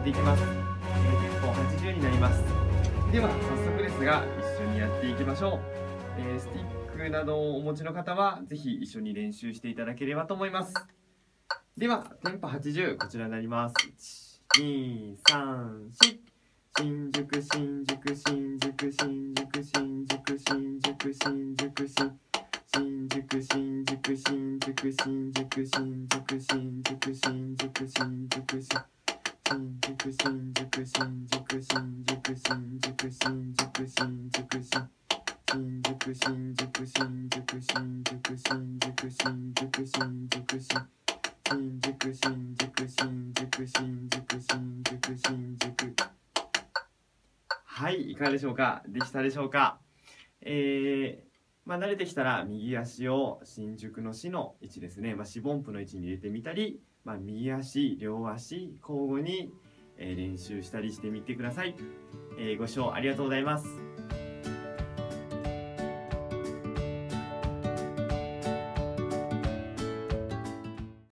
っていきます、えー、テンポ80になります。では早速ですが一緒にやっていきましょう、えー、スティックなどをお持ちの方はぜひ一緒に練習していただければと思います。ではテンポ80こちらになります。1234新宿新宿新宿新宿新宿新宿新宿新宿新宿新宿新宿新宿新宿新宿新宿新宿新宿新新宿新宿新宿新宿新宿新宿新宿新新宿新宿新宿新宿新宿新宿新宿新新宿新宿新宿新宿新宿新宿はいいかがでしょうか？できたでしょうか？えー、まあ慣れてきたら右足を新宿の死の位置ですね、まあ、四分音符の位置に入れてみたり、まあ、右足両足交互に、練習したりしてみてください、えー、ご視聴ありがとうございます。